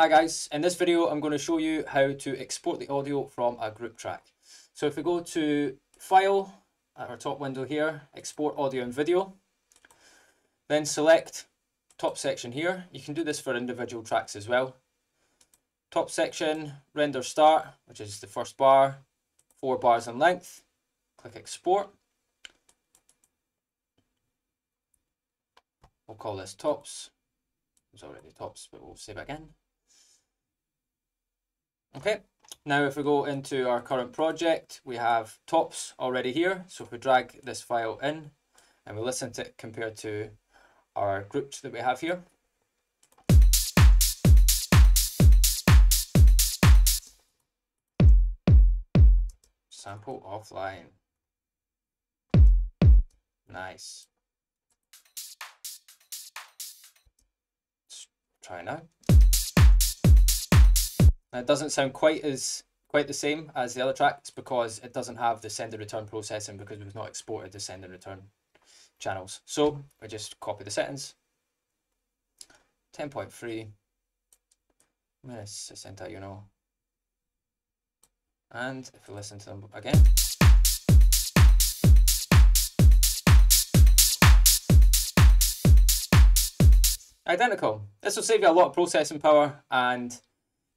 Hi guys, in this video I'm going to show you how to export the audio from a group track. So if we go to File, at our top window here, Export Audio and Video, then select top section here. You can do this for individual tracks as well. Top section, Render Start, which is the first bar, four bars in length. Click Export. We'll call this Tops. It's already Tops, but we'll save it again. Okay, now if we go into our current project, we have tops already here. So if we drag this file in and we listen to it compared to our groups that we have here. Sample offline. Nice. Let's try now. Now, it doesn't sound quite as quite the same as the other tracks because it doesn't have the send and return processing because we've not exported the send and return channels. So I just copy the settings. 10.3. Yes, center, you know. And if we listen to them again. Identical. This will save you a lot of processing power and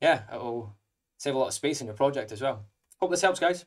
yeah, it'll save a lot of space in your project as well. Hope this helps, guys.